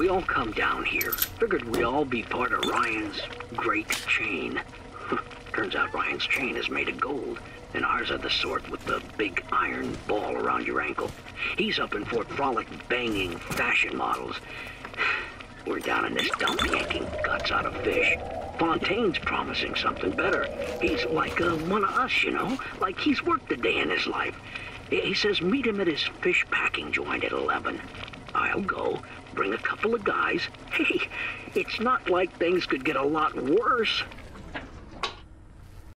We all come down here. Figured we'd all be part of Ryan's great chain. Turns out Ryan's chain is made of gold, and ours are the sort with the big iron ball around your ankle. He's up in Fort Frolic banging fashion models. We're down in this dump yanking guts out of fish. Fontaine's promising something better. He's like uh, one of us, you know? Like he's worked a day in his life. He says meet him at his fish packing joint at 11. I'll go, bring a couple of guys. Hey, it's not like things could get a lot worse.